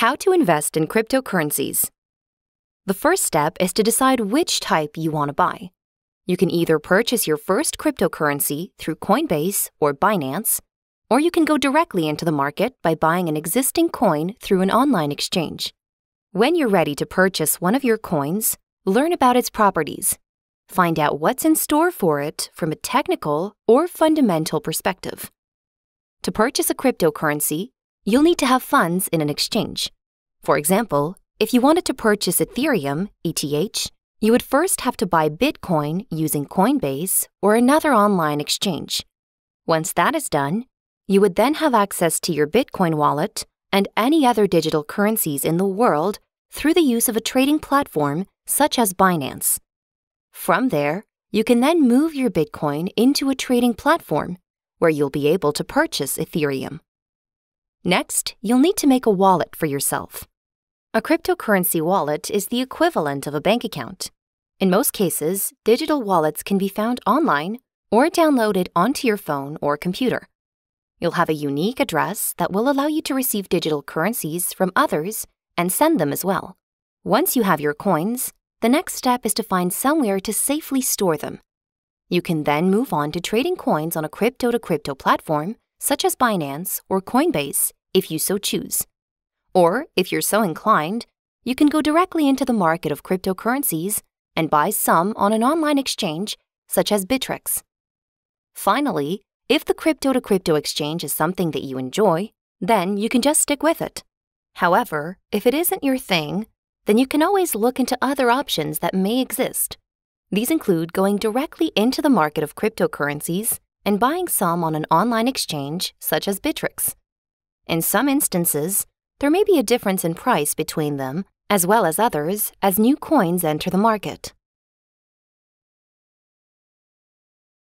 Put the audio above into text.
How to invest in cryptocurrencies. The first step is to decide which type you want to buy. You can either purchase your first cryptocurrency through Coinbase or Binance, or you can go directly into the market by buying an existing coin through an online exchange. When you're ready to purchase one of your coins, learn about its properties. Find out what's in store for it from a technical or fundamental perspective. To purchase a cryptocurrency, you'll need to have funds in an exchange. For example, if you wanted to purchase Ethereum, ETH, you would first have to buy Bitcoin using Coinbase or another online exchange. Once that is done, you would then have access to your Bitcoin wallet and any other digital currencies in the world through the use of a trading platform such as Binance. From there, you can then move your Bitcoin into a trading platform where you'll be able to purchase Ethereum. Next, you'll need to make a wallet for yourself. A cryptocurrency wallet is the equivalent of a bank account. In most cases, digital wallets can be found online or downloaded onto your phone or computer. You'll have a unique address that will allow you to receive digital currencies from others and send them as well. Once you have your coins, the next step is to find somewhere to safely store them. You can then move on to trading coins on a crypto to crypto platform such as Binance or Coinbase if you so choose. Or, if you're so inclined, you can go directly into the market of cryptocurrencies and buy some on an online exchange such as Bittrex. Finally, if the crypto to crypto exchange is something that you enjoy, then you can just stick with it. However, if it isn't your thing, then you can always look into other options that may exist. These include going directly into the market of cryptocurrencies and buying some on an online exchange such as Bittrex. In some instances, there may be a difference in price between them, as well as others, as new coins enter the market.